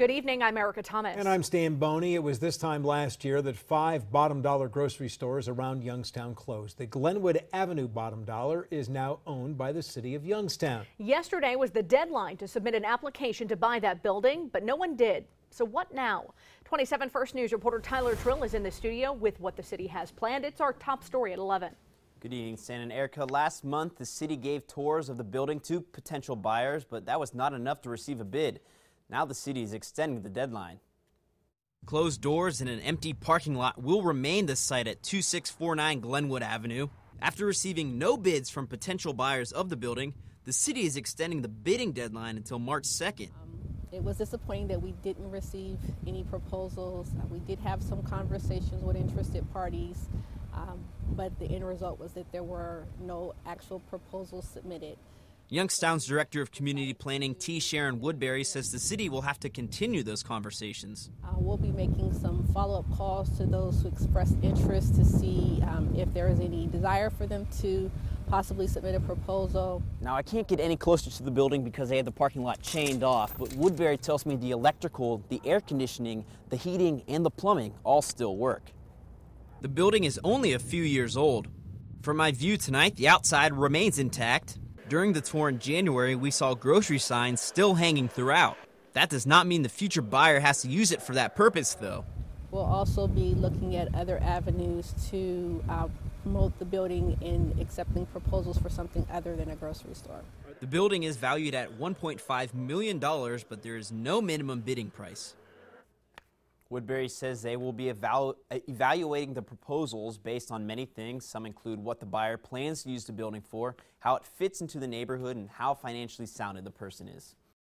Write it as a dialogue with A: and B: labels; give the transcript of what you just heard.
A: Good evening. I'm Erica Thomas.
B: And I'm Stan Boney. It was this time last year that five bottom dollar grocery stores around Youngstown closed. The Glenwood Avenue bottom dollar is now owned by the city of Youngstown.
A: Yesterday was the deadline to submit an application to buy that building, but no one did. So what now? 27 First News reporter Tyler Trill is in the studio with what the city has planned. It's our top story at 11.
C: Good evening, Stan and Erica. Last month, the city gave tours of the building to potential buyers, but that was not enough to receive a bid. Now the city is extending the deadline. Closed doors and an empty parking lot will remain the site at 2649 Glenwood Avenue. After receiving no bids from potential buyers of the building, the city is extending the bidding deadline until March 2nd. Um,
D: it was disappointing that we didn't receive any proposals. Uh, we did have some conversations with interested parties, um, but the end result was that there were no actual proposals submitted.
C: Youngstown's Director of Community Planning, T. Sharon Woodberry, says the city will have to continue those conversations.
D: Uh, we'll be making some follow up calls to those who expressed interest to see um, if there is any desire for them to possibly submit a proposal.
C: Now, I can't get any closer to the building because they have the parking lot chained off, but Woodberry tells me the electrical, the air conditioning, the heating, and the plumbing all still work. The building is only a few years old. From my view tonight, the outside remains intact, during the tour in January, we saw grocery signs still hanging throughout. That does not mean the future buyer has to use it for that purpose, though.
D: We'll also be looking at other avenues to uh, promote the building in accepting proposals for something other than a grocery store.
C: The building is valued at $1.5 million, but there is no minimum bidding price. Woodberry says they will be evalu evaluating the proposals based on many things. Some include what the buyer plans to use the building for, how it fits into the neighborhood, and how financially sounded the person is.